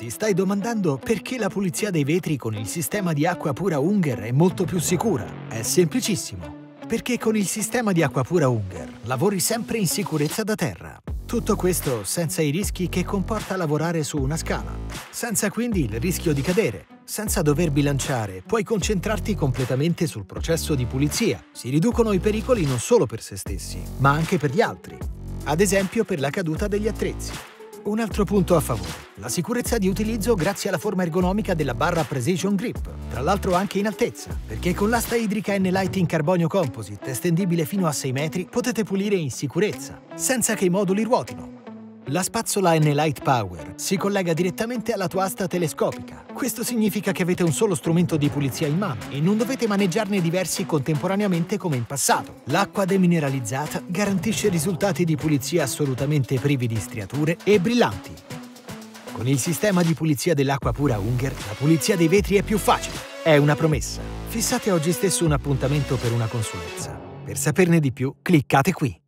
Ti stai domandando perché la pulizia dei vetri con il sistema di acqua pura Unger è molto più sicura? È semplicissimo. Perché con il sistema di acqua pura Unger lavori sempre in sicurezza da terra. Tutto questo senza i rischi che comporta lavorare su una scala. Senza quindi il rischio di cadere. Senza dover bilanciare, puoi concentrarti completamente sul processo di pulizia. Si riducono i pericoli non solo per se stessi, ma anche per gli altri. Ad esempio per la caduta degli attrezzi. Un altro punto a favore, la sicurezza di utilizzo grazie alla forma ergonomica della barra Precision Grip, tra l'altro anche in altezza, perché con l'asta idrica N-Lite in carbonio composite estendibile fino a 6 metri potete pulire in sicurezza, senza che i moduli ruotino. La spazzola N-Lite Power si collega direttamente alla tua asta telescopica. Questo significa che avete un solo strumento di pulizia in mano e non dovete maneggiarne diversi contemporaneamente come in passato. L'acqua demineralizzata garantisce risultati di pulizia assolutamente privi di striature e brillanti. Con il sistema di pulizia dell'acqua pura Unger, la pulizia dei vetri è più facile. È una promessa. Fissate oggi stesso un appuntamento per una consulenza. Per saperne di più, cliccate qui.